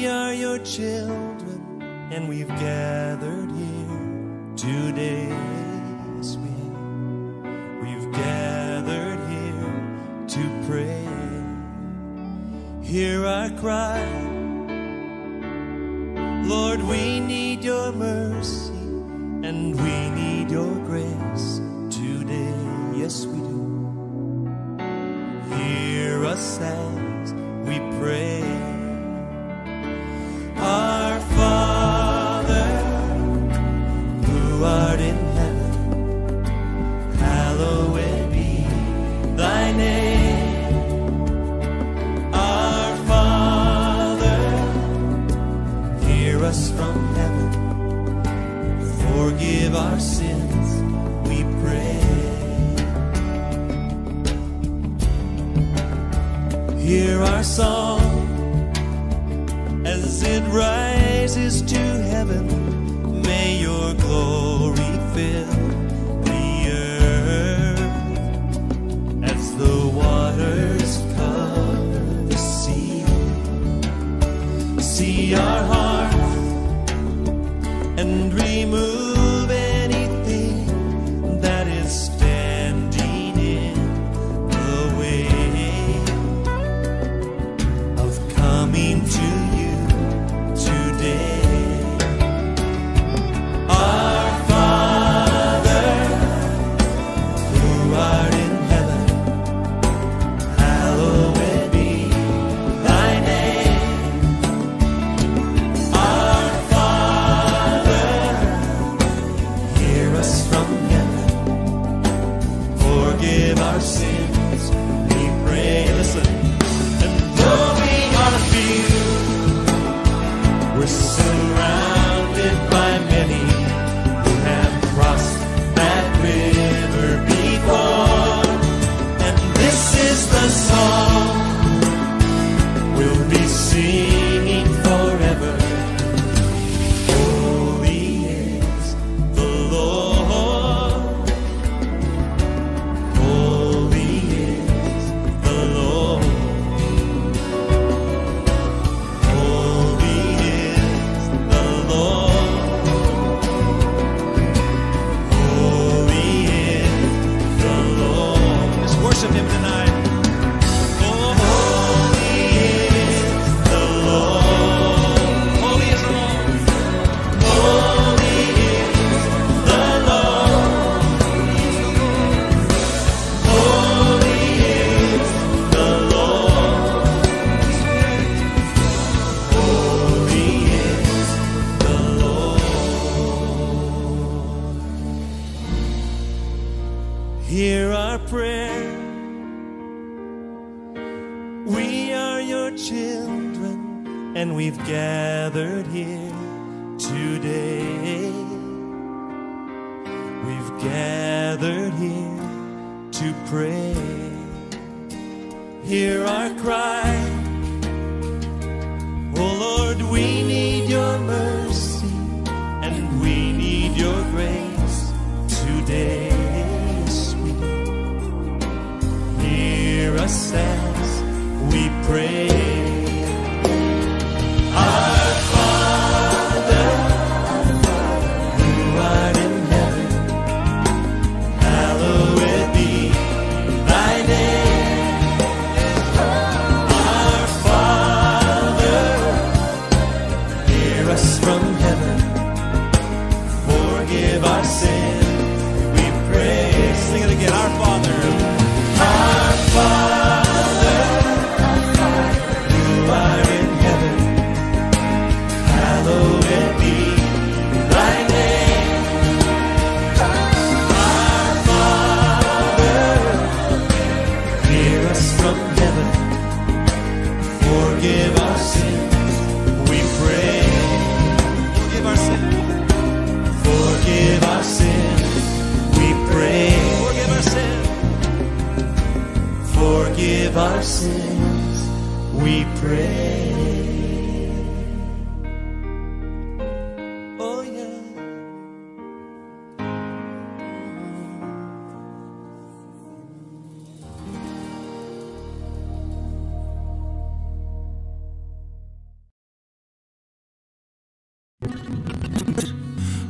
We are your children, and we've gathered here today. Yes, we, we've gathered here to pray. Hear our cry. Lord, we need your mercy, and we need your grace today. Yes, we do. Hear us as we pray. our hearts and remove. We are your children, and we've gathered here today. We've gathered here to pray. Hear our cry. Oh Lord, we need your mercy and we need your grace today. Hear us now praise. our sins, we pray. Oh, yeah.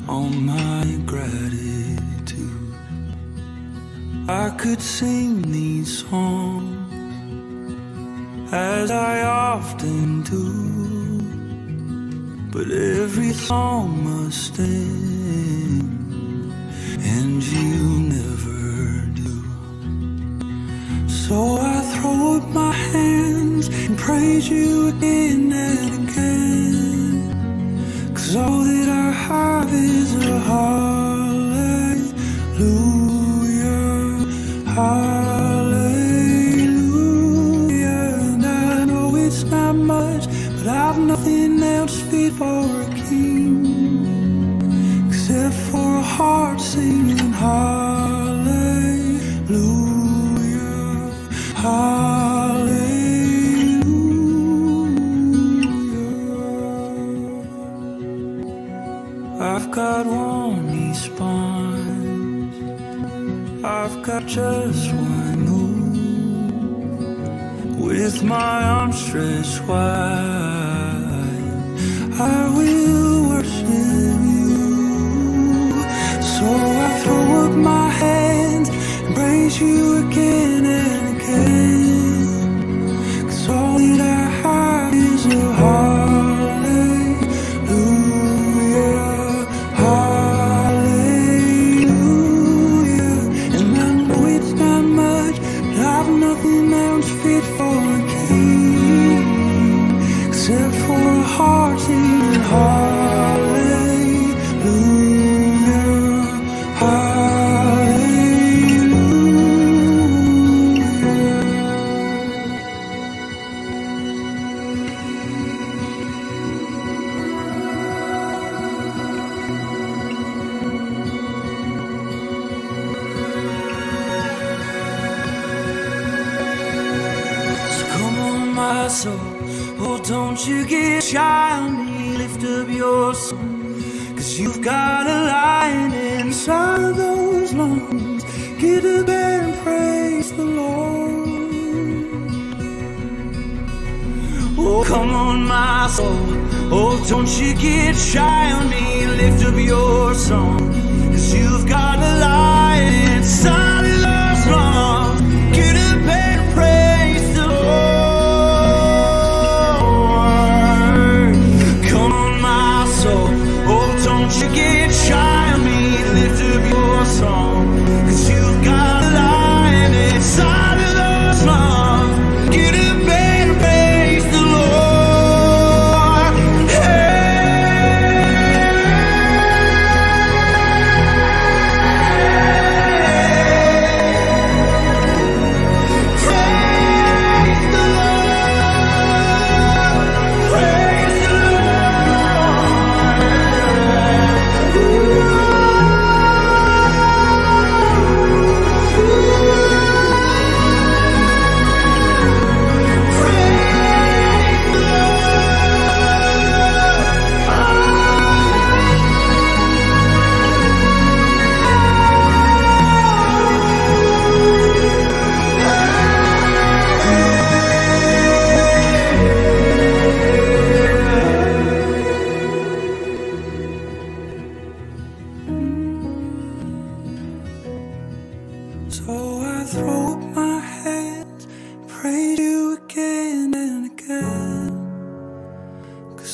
All my gratitude. I could sing these songs as I often do, but every song must end, and you never do. So I throw up my hands and praise you again and again. Cause all that I have is a hallelujah. I've nothing else fit for a king except for a heart singing hallelujah. Hallelujah. I've got one response I've got just one move. With my arms stretched wide, you again soul. Oh, don't you get shy on me. Lift up your song. Cause you've got a lion inside those lungs. Get up and praise the Lord. Oh, come on, my soul. Oh, don't you get shy on me. Lift up your song. Cause you've got a lion inside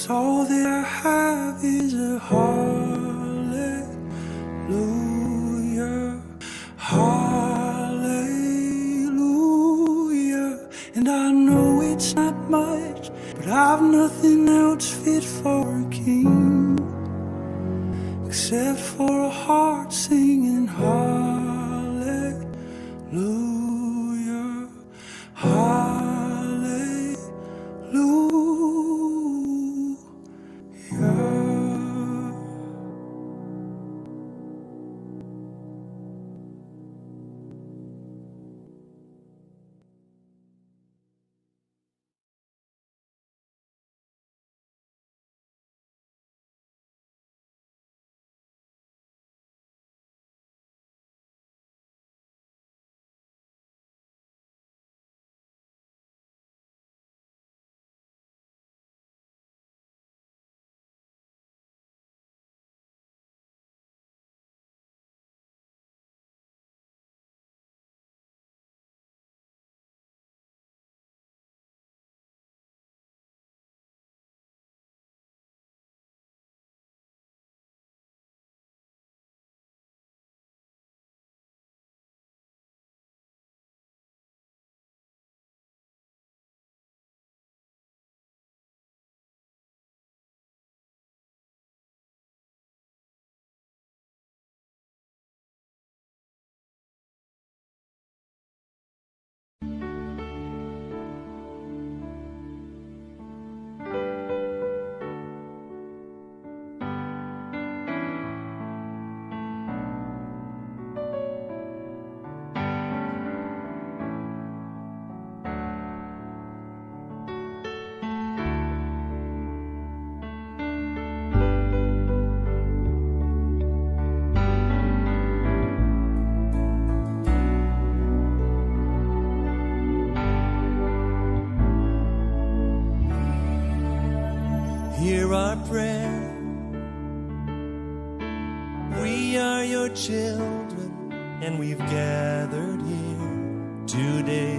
All that I have is a hallelujah, hallelujah. And I know it's not much, but I've nothing else fit for a king except for a heart. Prayer. We are your children, and we've gathered here today.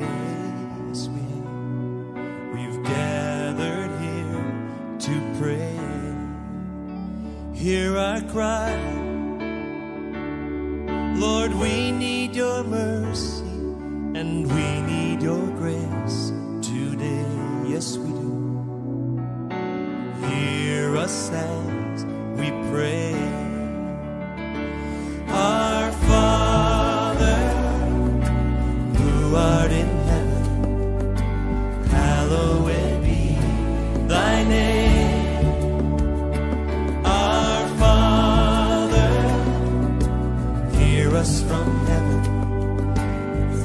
Yes, we have. We've gathered here to pray. Hear our cry. Lord, we need your mercy and we need your grace today. Yes, we we pray. Our Father, who art in heaven, hallowed be thy name. Our Father, hear us from heaven.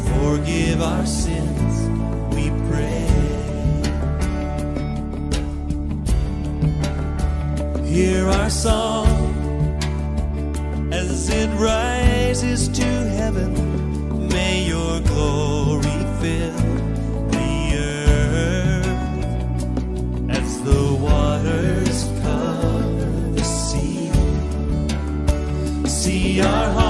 Forgive our sins, Hear our song as it rises to heaven. May your glory fill the earth as the waters cover the sea. See our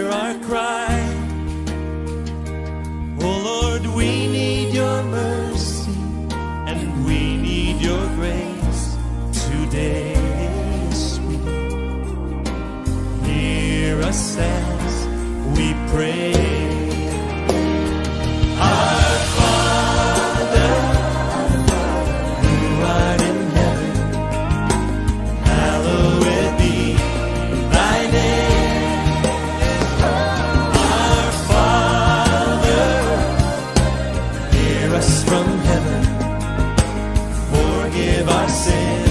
Hear our cry. Oh Lord, we need your mercy and we need your grace today. Do. Hear us as we pray. Forgive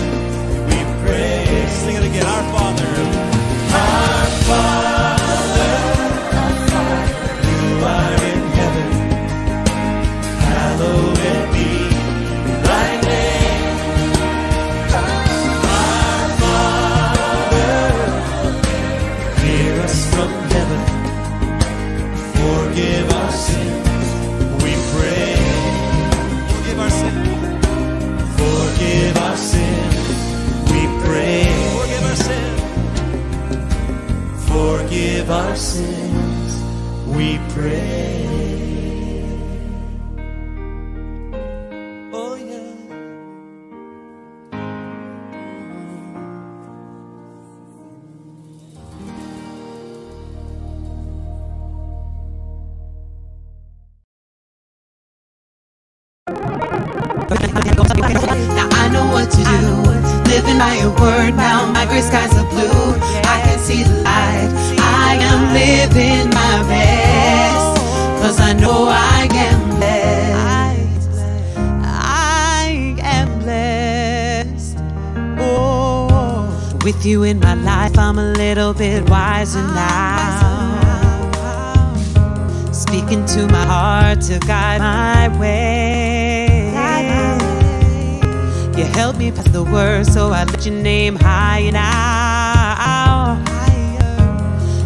with you in my life, I'm a little bit wiser now. Speaking to my heart to guide my way. You help me pass the word, so I let your name high now.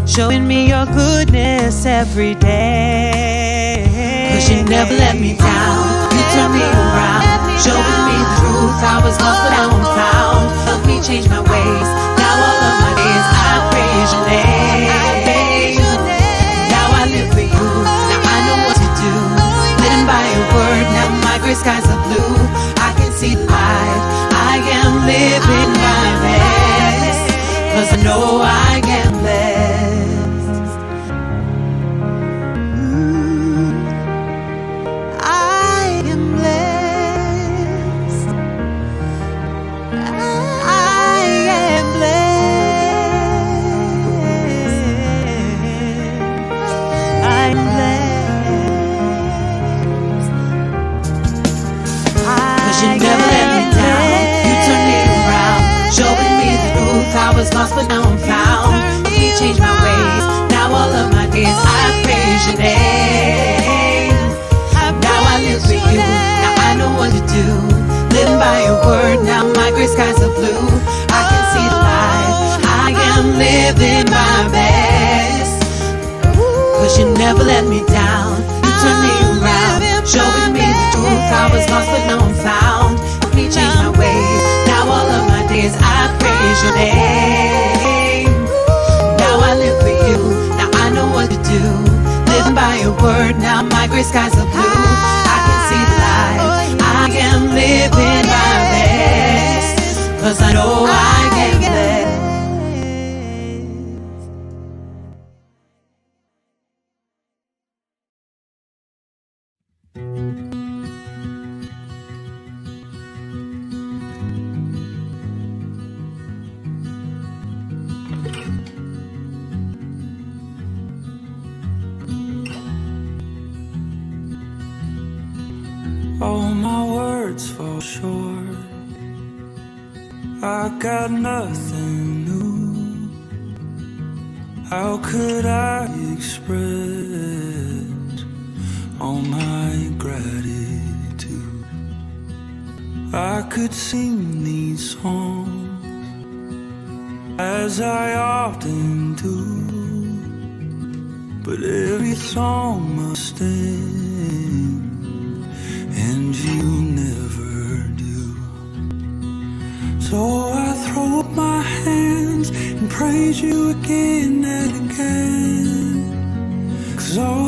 Showing me your goodness every day. Cause you never let me down. You turn me around. Showing me the truth. I was lost, but now I'm found. Help me change my ways. Now all of my days I praise your name. Now I live for you. Now I know what to do. Living by your word. Now my gray skies are blue. I can see the light. I am living my best. Cause I know I you never let me down. You turned me around, showing me the truth. I was lost, but now I'm found. Help me change my ways. Now all of my days I praise your name. Now I live for you. Now I know what to do. Living by your word. Now my gray skies are blue. Express all my gratitude? I could sing these songs as I often do, but every song must end and you never do. So I throw up my hands and praise you again and again slow